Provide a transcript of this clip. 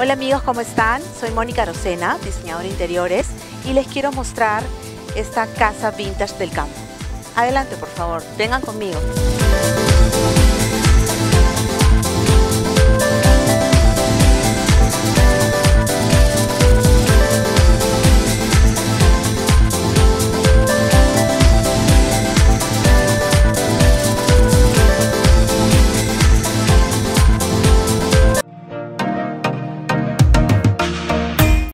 Hola amigos, ¿cómo están? Soy Mónica Rosena, diseñadora de interiores, y les quiero mostrar esta casa vintage del campo. Adelante, por favor, vengan conmigo.